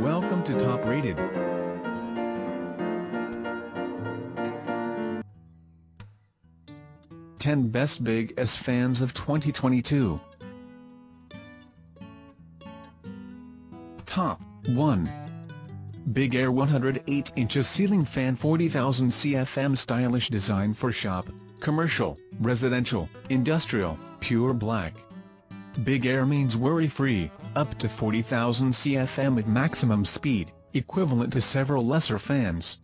Welcome to Top Rated. Ten Best Big S Fans of 2022 Top 1 Big Air 108 inches ceiling fan 40,000 CFM stylish design for shop, commercial, residential, industrial, pure black. Big Air means worry-free, up to 40,000 CFM at maximum speed, equivalent to several lesser fans.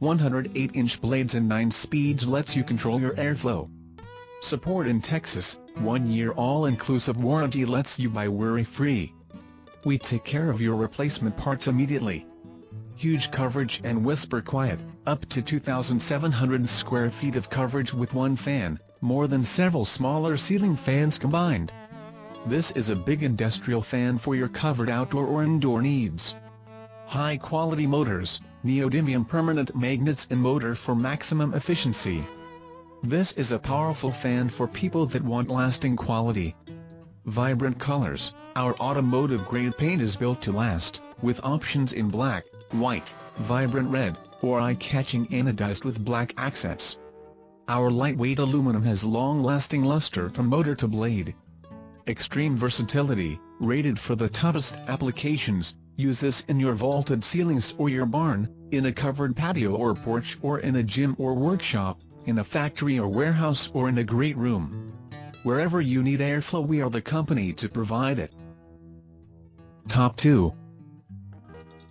108-inch blades and 9 speeds lets you control your airflow. Support in Texas, 1-year all-inclusive warranty lets you buy worry-free. We take care of your replacement parts immediately. Huge coverage and whisper quiet, up to 2,700 square feet of coverage with one fan, more than several smaller ceiling fans combined. This is a big industrial fan for your covered outdoor or indoor needs. High-quality motors, neodymium permanent magnets and motor for maximum efficiency. This is a powerful fan for people that want lasting quality. Vibrant colors, our automotive-grade paint is built to last, with options in black, white, vibrant red, or eye-catching anodized with black accents. Our lightweight aluminum has long-lasting luster from motor to blade. Extreme versatility, rated for the toughest applications, use this in your vaulted ceilings or your barn, in a covered patio or porch or in a gym or workshop, in a factory or warehouse or in a great room. Wherever you need airflow we are the company to provide it. Top 2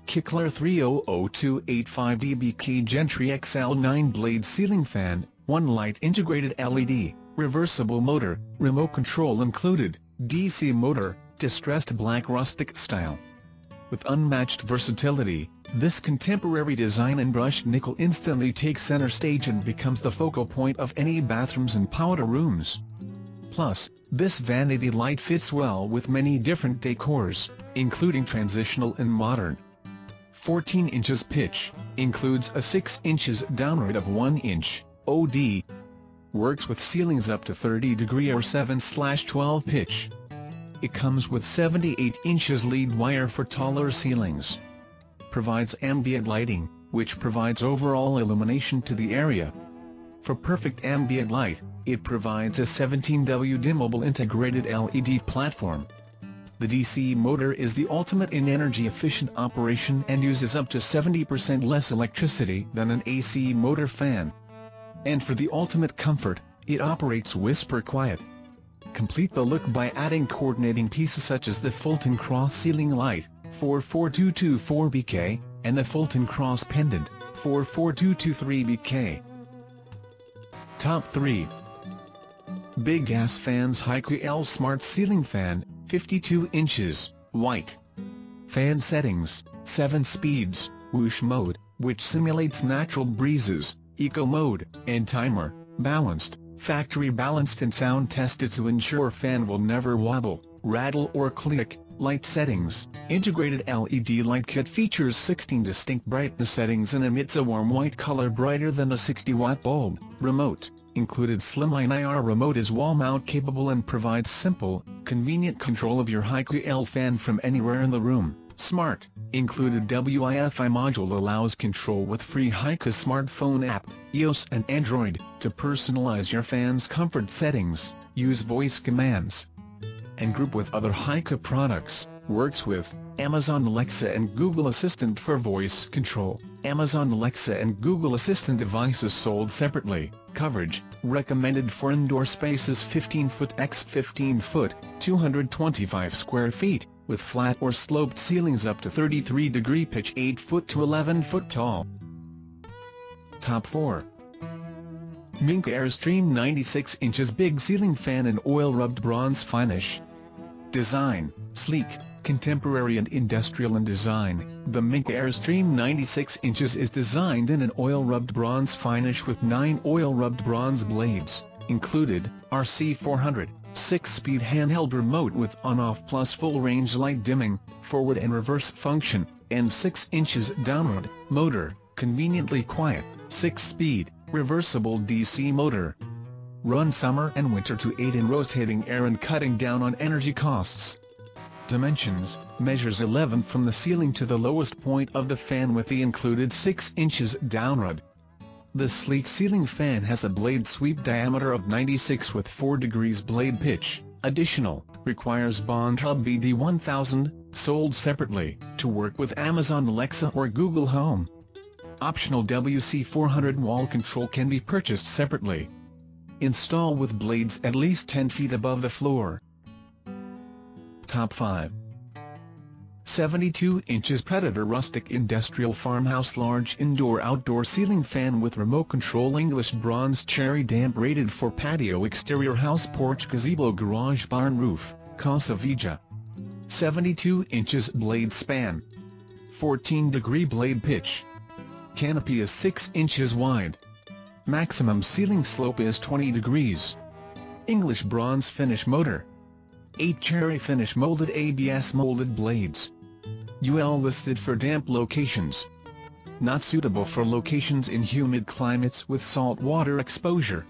Kichler 300285DBK Gentry XL 9-blade ceiling fan, one light integrated LED, reversible motor, remote control included, DC motor, distressed black rustic style. With unmatched versatility, this contemporary design and brushed nickel instantly takes center stage and becomes the focal point of any bathrooms and powder rooms. Plus, this vanity light fits well with many different decors, including transitional and modern. 14 inches pitch, includes a 6 inches downrod of 1 inch, OD. Works with ceilings up to 30 degree or 7-12 pitch. It comes with 78 inches lead wire for taller ceilings. Provides ambient lighting, which provides overall illumination to the area. For perfect ambient light, it provides a 17W dimmable integrated LED platform. The DC motor is the ultimate in energy-efficient operation and uses up to 70% less electricity than an AC motor fan. And for the ultimate comfort, it operates whisper quiet. Complete the look by adding coordinating pieces such as the Fulton Cross ceiling light, 44224BK, and the Fulton Cross pendant, 44223BK. Top 3 Big Ass Fans Haiku L Smart Ceiling Fan, 52 inches, white. Fan settings, 7 speeds, whoosh mode, which simulates natural breezes, eco mode, and timer, balanced, factory balanced and sound tested to ensure fan will never wobble, rattle or click, light settings, integrated LED light kit features 16 distinct brightness settings and emits a warm white color brighter than a 60-watt bulb, remote, included Slimline IR remote is wall-mount capable and provides simple, convenient control of your Haiku L fan from anywhere in the room. Smart, included Wi-Fi module allows control with free Haiku smartphone app, iOS and Android, to personalize your fan's comfort settings, use voice commands, and group with other Haiku products, works with Amazon Alexa and Google Assistant for voice control. Amazon Alexa and Google Assistant devices sold separately. Coverage, recommended for indoor spaces 15 foot x 15 foot, 225 square feet, with flat or sloped ceilings up to 33 degree pitch 8 foot to 11 foot tall. Top 4 Minka Aire Xtreme 96 inches big ceiling fan in oil-rubbed bronze finish. Design, sleek, contemporary and industrial in design, the Minka Aire Xtreme 96 inches is designed in an oil-rubbed bronze finish with 9 oil-rubbed bronze blades, included, RC400, 6-speed handheld remote with on-off plus full-range light dimming, forward and reverse function, and 6 inches downrod, motor, conveniently quiet, 6-speed, reversible DC motor. Run summer and winter to aid in rotating air and cutting down on energy costs. Dimensions, measures 11 from the ceiling to the lowest point of the fan with the included 6 inches downrod. The sleek ceiling fan has a blade sweep diameter of 96 with 4 degrees blade pitch. Additional, requires Bond Hub BD1000, sold separately, to work with Amazon Alexa or Google Home. Optional WC400 wall control can be purchased separately. Install with blades at least 10 feet above the floor. Top 5 72 inches Predator Rustic Industrial Farmhouse Large Indoor-Outdoor Ceiling Fan with Remote Control English Bronze Cherry Damp Rated for Patio Exterior House Porch Gazebo Garage Barn Roof, Casa Vieja. 72 inches Blade Span. 14 degree blade pitch. Canopy is 6 inches wide. Maximum ceiling slope is 20 degrees. English bronze finish motor 8 cherry finish molded ABS molded blades. UL listed for damp locations. Not suitable for locations in humid climates with salt water exposure.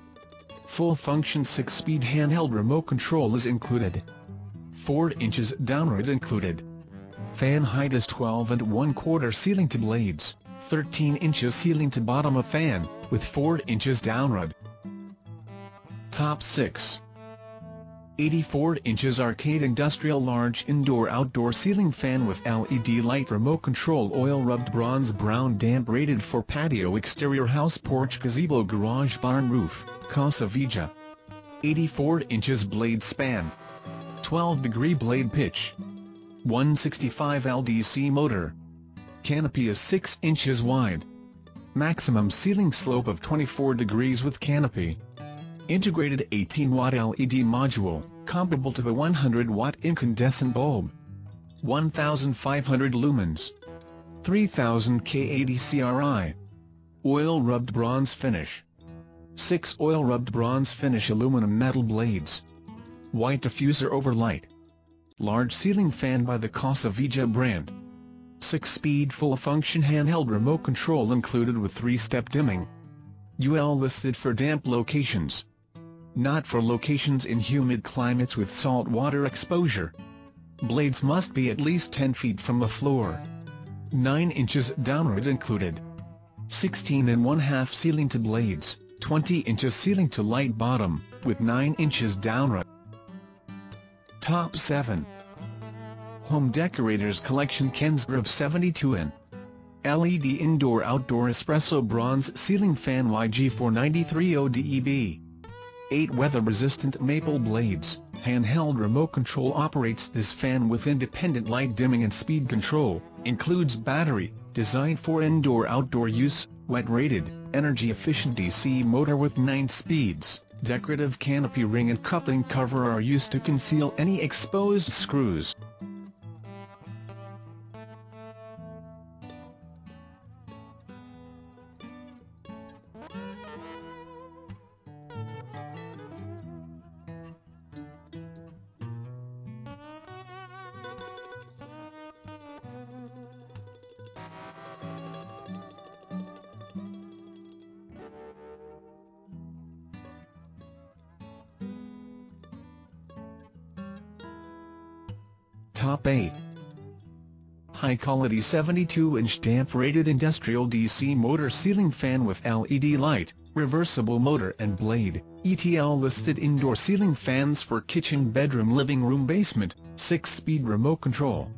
Full function 6-speed handheld remote control is included. 4 inches downrod included. Fan height is 12 and 1 quarter ceiling to blades, 13 inches ceiling to bottom of fan, with 4 inches downrod. Top 6 84 inches arcade industrial large indoor-outdoor ceiling fan with LED light remote control oil rubbed bronze brown damp rated for patio exterior house porch gazebo garage barn roof, Casa Vieja. 84 inches blade span. 12 degree blade pitch. 165 LDC motor. Canopy is 6 inches wide. Maximum ceiling slope of 24 degrees with canopy. Integrated 18-watt LED module comparable to a 100-watt incandescent bulb. 1,500 lumens. 3,000 K80 CRI. Oil-rubbed bronze finish. 6 oil-rubbed bronze finish aluminum metal blades. White diffuser over light. Large ceiling fan by the Casa Vieja brand. 6-speed full-function handheld remote control included with 3-step dimming. UL listed for damp locations not for locations in humid climates with salt water exposure. Blades must be at least 10 feet from the floor. 9 inches downrod included. 16 and 1 half ceiling to blades, 20 inches ceiling to light bottom, with 9 inches downrod. Top 7 Home Decorators Collection Kensgrove 72 in LED Indoor-Outdoor Espresso Bronze Ceiling Fan YG493 DEB 8 weather-resistant maple blades, handheld remote control operates this fan with independent light dimming and speed control, includes battery, designed for indoor-outdoor use, wet-rated, energy-efficient DC motor with 9 speeds, decorative canopy ring and coupling cover are used to conceal any exposed screws. Top 8 Hykolity 72-inch damp-rated industrial DC motor ceiling fan with LED light, reversible motor and blade, ETL listed indoor ceiling fans for kitchen bedroom living room basement, 6-speed remote control.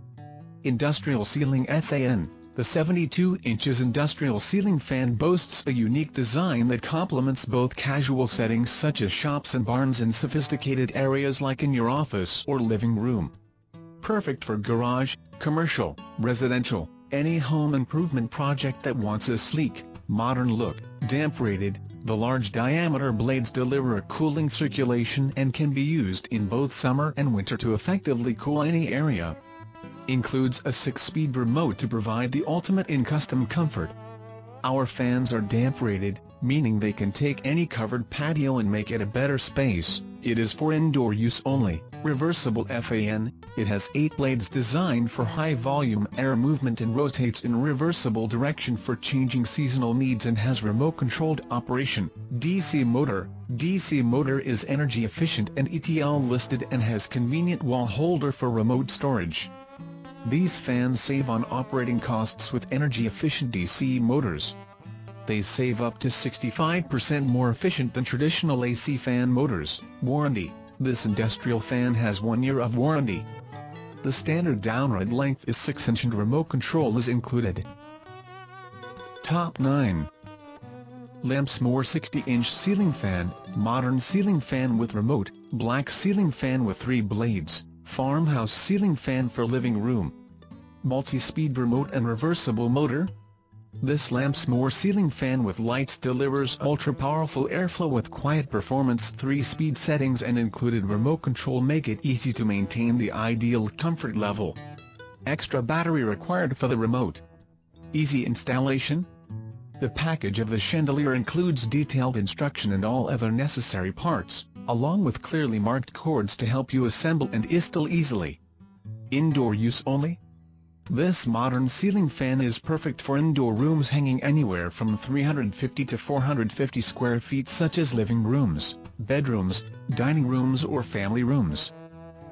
Industrial Ceiling FAN The 72 inches industrial ceiling fan boasts a unique design that complements both casual settings such as shops and barns and sophisticated areas like in your office or living room perfect for garage, commercial, residential, any home improvement project that wants a sleek, modern look, damp-rated, the large diameter blades deliver a cooling circulation and can be used in both summer and winter to effectively cool any area. Includes a 6-speed remote to provide the ultimate in custom comfort. Our fans are damp-rated, meaning they can take any covered patio and make it a better space, it is for indoor use only Reversible FAN, it has 8 blades designed for high-volume air movement and rotates in reversible direction for changing seasonal needs and has remote-controlled operation. DC motor, DC motor is energy efficient and ETL listed and has convenient wall holder for remote storage. These fans save on operating costs with energy-efficient DC motors. They save up to 65% more efficient than traditional AC fan motors. Warranty this industrial fan has one year of warranty. The standard downrod length is 6 inch and remote control is included. Top 9 Lampsmore 60-inch ceiling fan, modern ceiling fan with remote, black ceiling fan with 3 blades, farmhouse ceiling fan for living room. Multi-speed remote and reversible motor, this Lampsmore ceiling fan with lights delivers ultra-powerful airflow with quiet performance 3-speed settings and included remote control make it easy to maintain the ideal comfort level. Extra battery required for the remote. Easy installation? The package of the chandelier includes detailed instruction and all other necessary parts, along with clearly marked cords to help you assemble and install easily. Indoor use only? This modern ceiling fan is perfect for indoor rooms hanging anywhere from 350 to 450 square feet such as living rooms, bedrooms, dining rooms or family rooms.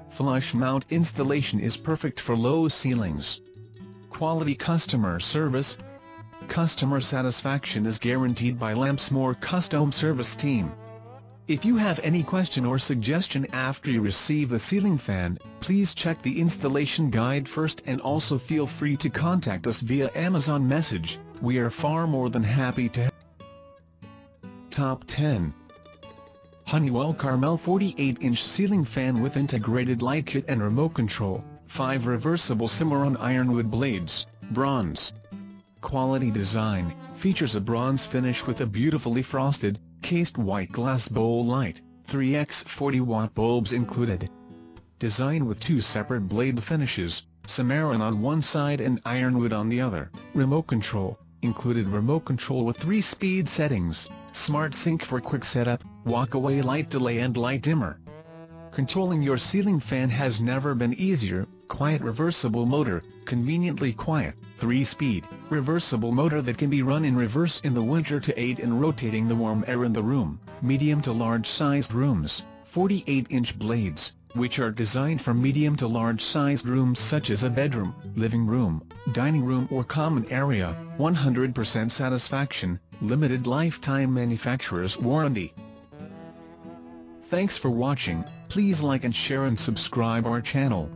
Flush mount installation is perfect for low ceilings. Quality customer service Customer satisfaction is guaranteed by Lampsmore Custom Service Team. If you have any question or suggestion after you receive the ceiling fan, please check the installation guide first and also feel free to contact us via Amazon message, we are far more than happy to help. Top 10 Honeywell Carmel 48-inch ceiling fan with integrated light kit and remote control, 5 reversible Cimarron ironwood blades, bronze. Quality design, features a bronze finish with a beautifully frosted, cased white glass bowl light, 3x 40-watt bulbs included. Designed with two separate blade finishes, Cimarron on one side and Ironwood on the other. Remote control, included remote control with three speed settings, smart sync for quick setup, walk-away light delay and light dimmer. Controlling your ceiling fan has never been easier, quiet reversible motor, conveniently quiet, 3-speed, reversible motor that can be run in reverse in the winter to aid in rotating the warm air in the room, medium to large-sized rooms, 48-inch blades, which are designed for medium to large-sized rooms such as a bedroom, living room, dining room or common area, 100% satisfaction, limited lifetime manufacturer's warranty. Thanks for watching, please like and share and subscribe our channel.